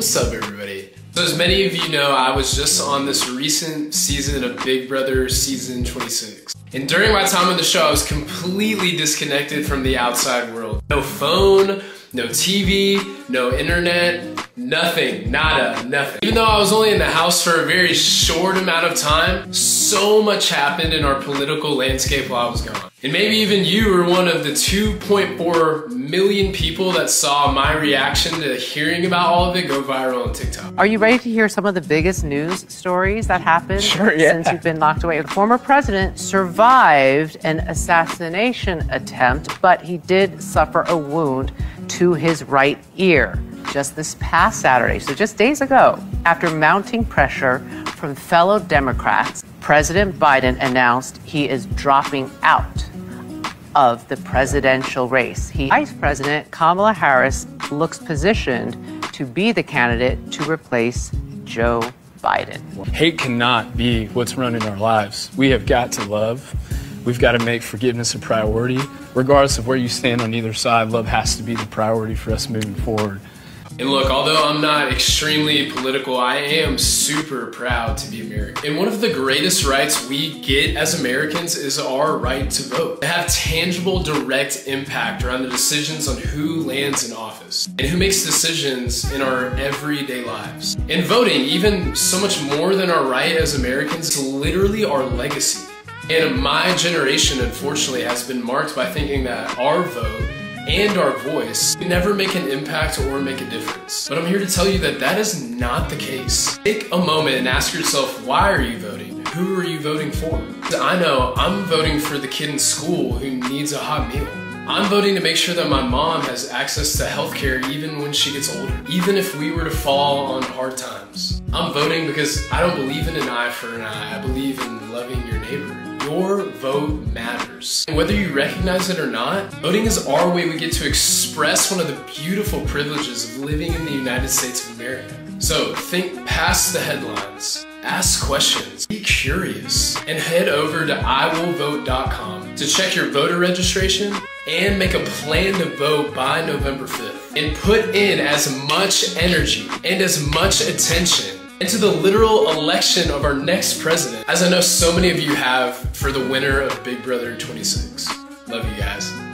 What's up, everybody? So, as many of you know, I was just on this recent season of Big Brother Season 26. And during my time on the show, I was completely disconnected from the outside world. No phone, no TV, no internet, Nothing, nada, nothing. Even though I was only in the house for a very short amount of time, so much happened in our political landscape while I was gone. And maybe even you were one of the 2.4 million people that saw my reaction to hearing about all of it go viral on TikTok. Are you ready to hear some of the biggest news stories that happened sure, yeah. since you've been locked away? The former president survived an assassination attempt, but he did suffer a wound to his right ear just this past Saturday, so just days ago, after mounting pressure from fellow Democrats, President Biden announced he is dropping out of the presidential race. He, Vice President Kamala Harris looks positioned to be the candidate to replace Joe Biden. Hate cannot be what's running our lives. We have got to love. We've got to make forgiveness a priority. Regardless of where you stand on either side, love has to be the priority for us moving forward. And look, although I'm not extremely political, I am super proud to be American. And one of the greatest rights we get as Americans is our right to vote. To have tangible, direct impact around the decisions on who lands in office and who makes decisions in our everyday lives. And voting, even so much more than our right as Americans, is literally our legacy. And my generation, unfortunately, has been marked by thinking that our vote and our voice we never make an impact or make a difference. But I'm here to tell you that that is not the case. Take a moment and ask yourself, why are you voting? Who are you voting for? I know I'm voting for the kid in school who needs a hot meal. I'm voting to make sure that my mom has access to healthcare even when she gets older, even if we were to fall on hard times. I'm voting because I don't believe in an eye for an eye. I believe in loving your neighbor. Your vote matters. And whether you recognize it or not, voting is our way we get to express one of the beautiful privileges of living in the United States of America. So think past the headlines, ask questions, be curious, and head over to iwillvote.com to check your voter registration and make a plan to vote by November 5th. And put in as much energy and as much attention into the literal election of our next president, as I know so many of you have for the winner of Big Brother 26. Love you guys.